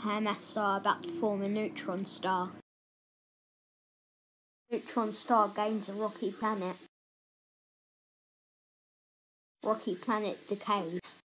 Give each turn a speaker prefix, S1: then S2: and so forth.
S1: Hermes star about to form a neutron star. Neutron star gains a rocky planet. Rocky planet decays.